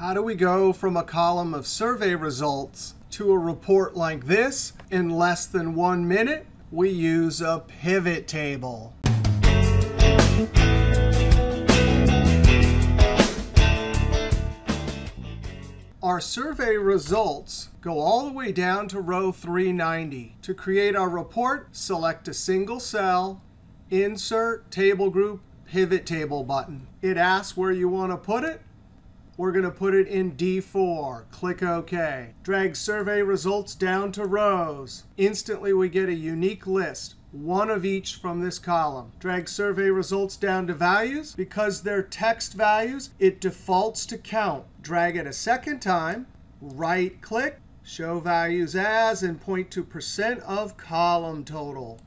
How do we go from a column of survey results to a report like this in less than one minute? We use a pivot table. Our survey results go all the way down to row 390. To create our report, select a single cell, Insert, Table Group, Pivot Table button. It asks where you want to put it. We're going to put it in D4. Click OK. Drag survey results down to rows. Instantly, we get a unique list, one of each from this column. Drag survey results down to values. Because they're text values, it defaults to count. Drag it a second time. Right click, show values as, and point to percent of column total.